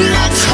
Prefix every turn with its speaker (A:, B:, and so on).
A: Let's